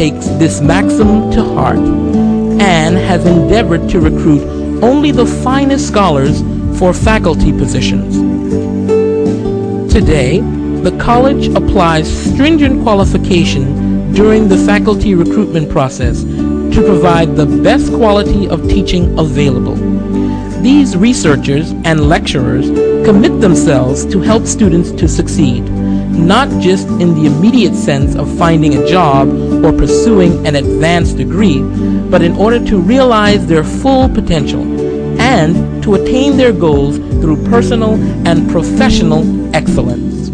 takes this maxim to heart and has endeavored to recruit only the finest scholars for faculty positions. Today, the college applies stringent qualification during the faculty recruitment process to provide the best quality of teaching available. These researchers and lecturers commit themselves to help students to succeed, not just in the immediate sense of finding a job or pursuing an advanced degree, but in order to realize their full potential and to attain their goals through personal and professional excellence.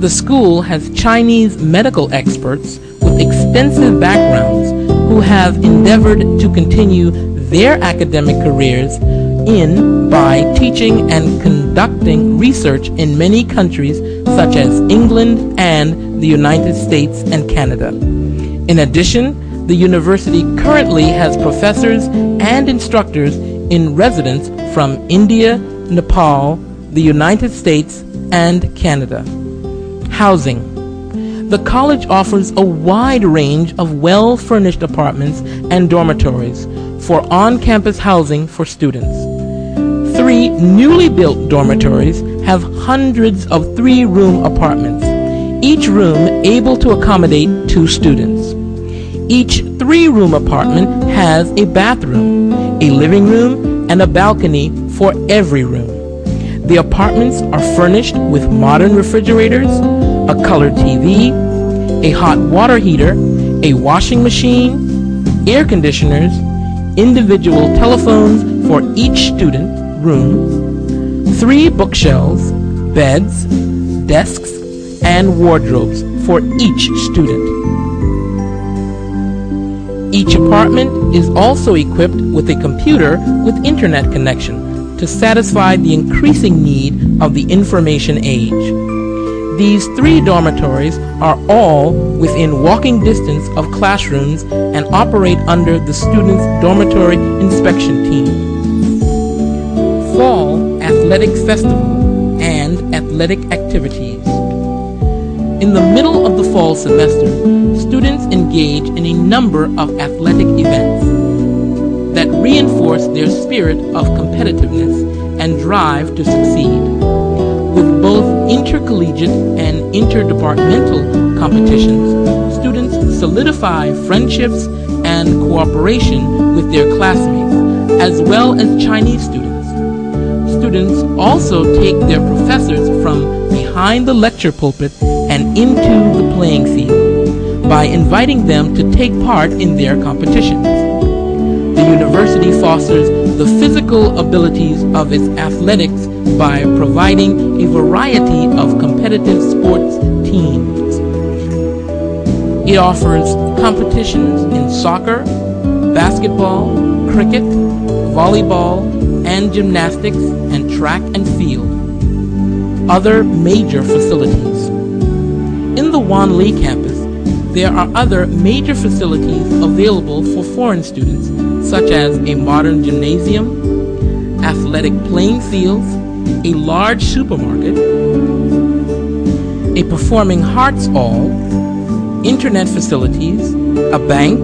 The school has Chinese medical experts with extensive backgrounds who have endeavored to continue their academic careers in by teaching and conducting research in many countries such as England and the United States and Canada. In addition, the university currently has professors and instructors in residence from India, Nepal, the United States, and Canada. Housing. The college offers a wide range of well furnished apartments and dormitories for on campus housing for students. Three newly built dormitories have hundreds of three room apartments, each room able to accommodate two students. Each three room apartment has a bathroom, a living room, and a balcony for every room. The apartments are furnished with modern refrigerators, a color TV, a hot water heater, a washing machine, air conditioners, individual telephones for each student room, three bookshelves, beds, desks, and wardrobes for each student. Each apartment is also equipped with a computer with internet connection to satisfy the increasing need of the information age. These three dormitories are all within walking distance of classrooms and operate under the students' dormitory inspection team. Athletic Festival and Athletic Activities. In the middle of the fall semester, students engage in a number of athletic events that reinforce their spirit of competitiveness and drive to succeed with both intercollegiate and interdepartmental competitions, students solidify friendships and cooperation with their classmates, as well as Chinese students. Students also take their professors from behind the lecture pulpit and into the playing field by inviting them to take part in their competitions. The university fosters the physical abilities of its athletics by providing a variety of competitive sports teams. It offers competitions in soccer, basketball, cricket, volleyball, and gymnastics and track and field. Other major facilities. In the Wan Li campus, there are other major facilities available for foreign students, such as a modern gymnasium, athletic playing fields, a large supermarket, a performing arts hall, internet facilities, a bank,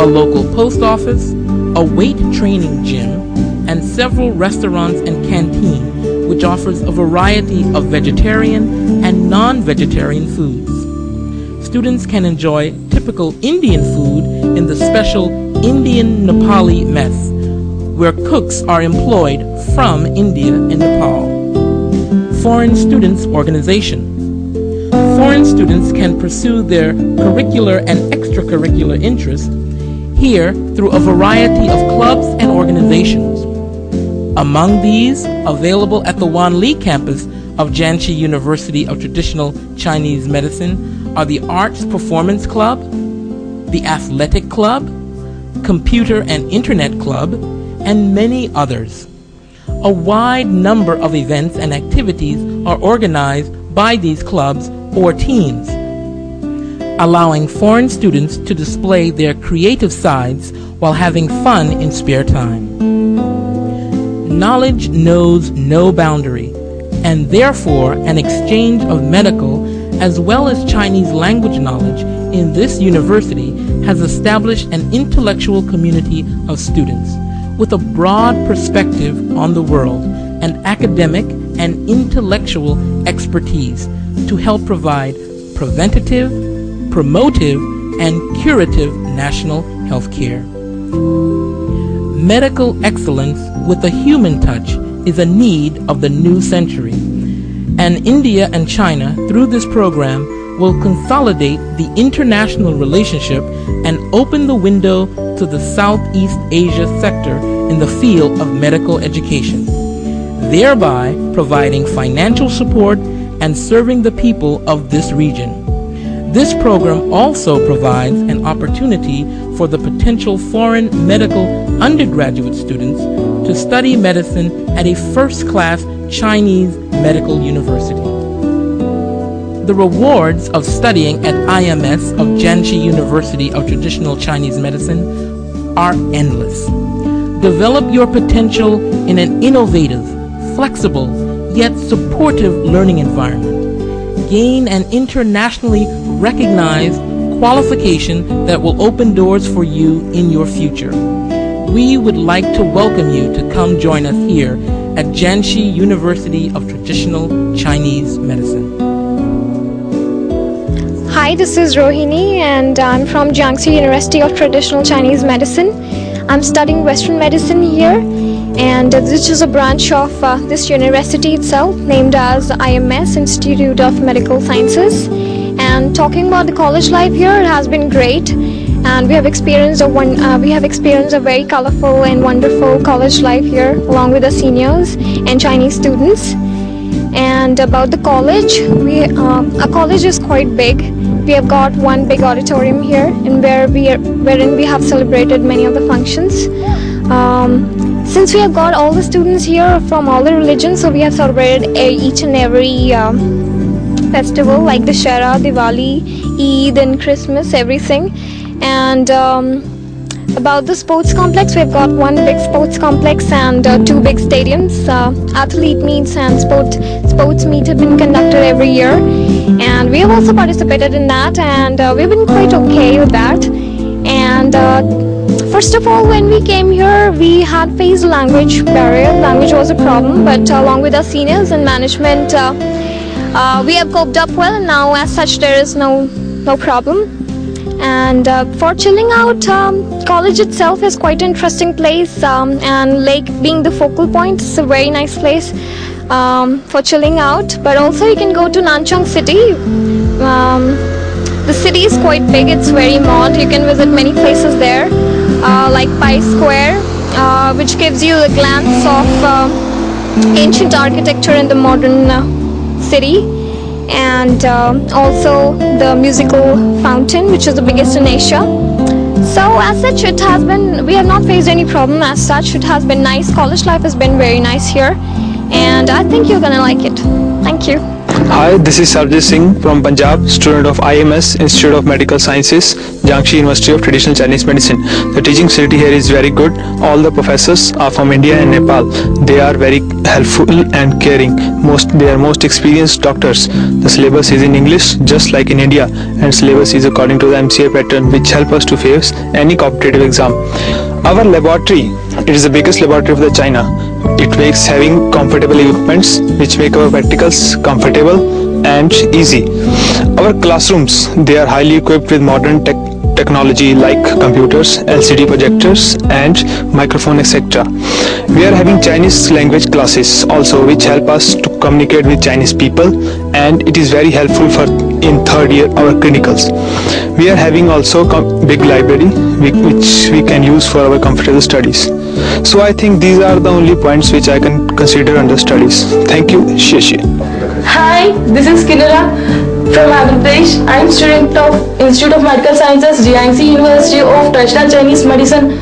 a local post office, a weight training gym, and several restaurants and canteen which offers a variety of vegetarian and non-vegetarian foods. Students can enjoy typical Indian food in the special Indian Nepali mess, where cooks are employed from India and Nepal. Foreign Students Organization. Foreign students can pursue their curricular and extracurricular interests here through a variety of clubs and organizations. Among these, available at the Wan Li campus of Jiangxi University of Traditional Chinese Medicine are the Arts Performance Club, the Athletic Club, Computer and Internet Club, and many others a wide number of events and activities are organized by these clubs or teams, allowing foreign students to display their creative sides while having fun in spare time. Knowledge knows no boundary, and therefore an exchange of medical as well as Chinese language knowledge in this university has established an intellectual community of students with a broad perspective on the world and academic and intellectual expertise to help provide preventative, promotive, and curative national health care. Medical excellence with a human touch is a need of the new century, and India and China, through this program, will consolidate the international relationship and open the window to the Southeast Asia sector in the field of medical education, thereby providing financial support and serving the people of this region. This program also provides an opportunity for the potential foreign medical undergraduate students to study medicine at a first class Chinese medical university. The rewards of studying at IMS of Jiangxi University of Traditional Chinese Medicine are endless. Develop your potential in an innovative, flexible, yet supportive learning environment. Gain an internationally recognized qualification that will open doors for you in your future. We would like to welcome you to come join us here at Jiangxi University of Traditional Chinese Medicine. Hi, this is Rohini and I'm from Jiangxi University of Traditional Chinese Medicine. I'm studying Western medicine here and this is a branch of uh, this university itself named as IMS Institute of Medical Sciences and talking about the college life here it has been great. And we have experienced a one uh, we have experienced a very colorful and wonderful college life here along with the seniors and Chinese students. And about the college we uh, our college is quite big. We have got one big auditorium here and where we are, wherein we have celebrated many of the functions. Um, since we have got all the students here from all the religions, so we have celebrated each and every um, festival like Dussehra, Diwali, Eid and Christmas, everything. And um, about the sports complex, we've got one big sports complex and uh, two big stadiums. Uh, athlete meets and sport sports meet have been conducted every year, and we have also participated in that, and uh, we've been quite okay with that. And uh, first of all, when we came here, we had faced language barrier. Language was a problem, but along with our seniors and management, uh, uh, we have coped up well, and now as such, there is no no problem. And uh, for chilling out um, college itself is quite an interesting place um, and lake being the focal point it's a very nice place um, for chilling out. But also you can go to Nanchang city. Um, the city is quite big it's very mod you can visit many places there uh, like Bayi Square uh, which gives you a glance of uh, ancient architecture in the modern uh, city and uh, also the musical fountain which is the biggest in Asia. So as such it has been, we have not faced any problem as such, it has been nice, college life has been very nice here and I think you're gonna like it. Thank you. Hi, this is Sarjit Singh from Punjab, student of IMS Institute of Medical Sciences, Jiangxi University of Traditional Chinese Medicine. The teaching facility here is very good. All the professors are from India and Nepal. They are very helpful and caring. Most they are most experienced doctors. The syllabus is in English, just like in India, and syllabus is according to the MCI pattern, which help us to face any competitive exam. Our laboratory, it is the biggest laboratory of the China it makes having comfortable equipments which make our practicals comfortable and easy. Our classrooms, they are highly equipped with modern tech technology like computers, LCD projectors and microphone etc. We are having Chinese language classes also which help us to communicate with Chinese people and it is very helpful for in third year our clinicals. We are having also big library which we can use for our comfortable studies. So I think these are the only points which I can consider under studies. Thank you. Shishi. Hi, this is Kinara from Andhra Pradesh. I am student of Institute of Medical Sciences, Jiangxi University of Traditional Chinese Medicine.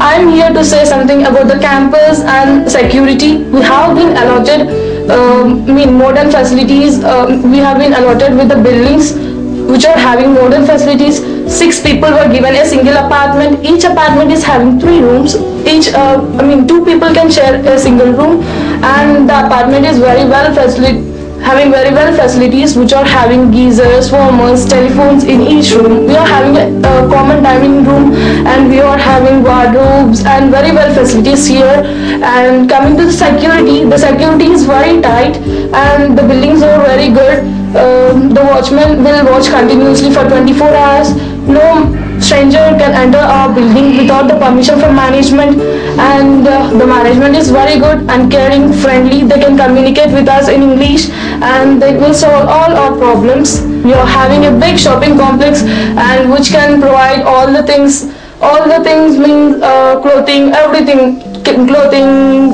I am here to say something about the campus and security. We have been allotted, um, modern facilities. Um, we have been allotted with the buildings which are having modern facilities. Six people were given a single apartment. Each apartment is having three rooms. Each, uh, I mean, two people can share a single room, and the apartment is very well facilitated having very well facilities which are having geysers, warmers, telephones in each room. We are having a, a common dining room and we are having wardrobes and very well facilities here. And coming to the security, the security is very tight and the buildings are very good. Um, the watchman will watch continuously for 24 hours. No stranger can enter our building without the permission from management. And uh, the management is very good and caring friendly. They can communicate with us in english and they will solve all our problems. We are having a big shopping complex and which can provide all the things. All the things means uh, clothing everything. Clothing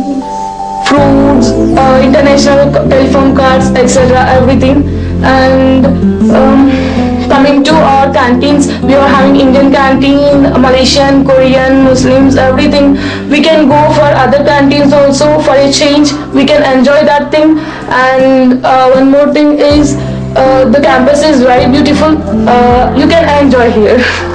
fruits uh, international telephone cards etc everything and um, coming to our canteens we are having indian canteen malaysian korean muslims everything. We can go for other canteens also for a change. We can enjoy that thing. And uh, one more thing is uh, the campus is very beautiful. Uh, you can enjoy here